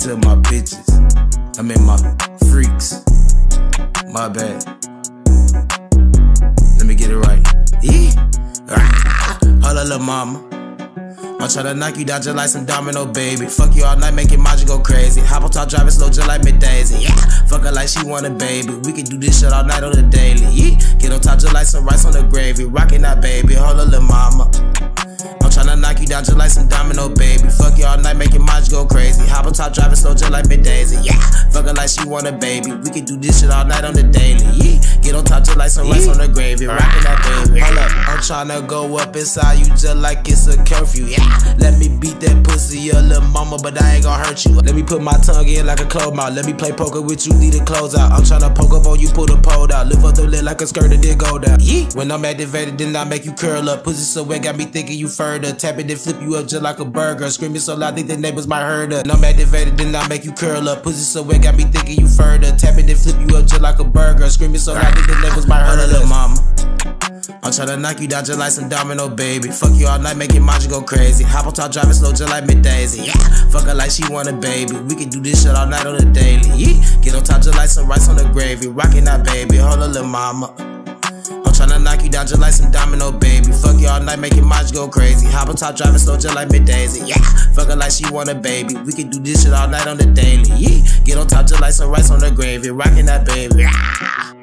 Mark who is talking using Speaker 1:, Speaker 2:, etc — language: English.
Speaker 1: to my bitches. I mean my freaks. My bad. Let me get it right. Rah. Hold up, little mama. I'm tryna knock you down just like some domino, baby. Fuck you all night, your mind go crazy. Hop on top, driving slow just like Miss Daisy. Yeah, fuck her like she want a baby. We can do this shit all night on the daily. Yeah, get on top just like some rice on the gravy. Rockin' that baby, up, little mama. I'm tryna knock you down just like some domino, baby. Fuck you all night, making mind go crazy. Hop on top, driving slow just like Miss Daisy. Yeah, fuck her like she want a baby. We can do this shit all night on the daily. Yeah, like some rice on the gravy. Rockin' that baby. Hold up, I'm tryna go up inside you just like it's a curfew. Yeah, let me beat that pussy, your little mama, but I ain't gon' hurt you. Let me put my tongue in like a clove mouth. Let me play poker with you, leave the clothes out. I'm tryna poke up on you, pull the pole out. Lift up the lid like a skirt and then go down. Yeah, when I'm activated, then I make you curl up. Pussy so wet, got me thinking you further. Tap it, then flip you up just like a burger. Screaming so loud, think the neighbors might heard her. When I'm activated, then I make you curl up. Pussy so wet, got me thinking you further. Tap it, then flip you up just like a burger. Screaming so loud, think the neighbors might heard her. Little mama. I'm tryna knock you down just like some domino, baby. Fuck you all night, make your mind go crazy. Hop on top, driving slow just like Miss Daisy. Yeah, fuck her like she want a baby. We can do this shit all night on the daily. Yeah, get on top just like some rice on the gravy. Rockin' that baby, hold on, little mama. I'm tryna knock you down just like some domino, baby. Fuck you all night, make your mind go crazy. Hop on top, driving slow just like Miss Daisy. Yeah, fuck her like she want a baby. We can do this shit all night on the daily. Yeah, get on top just like some rice on the gravy. Rockin' that baby. Yeah.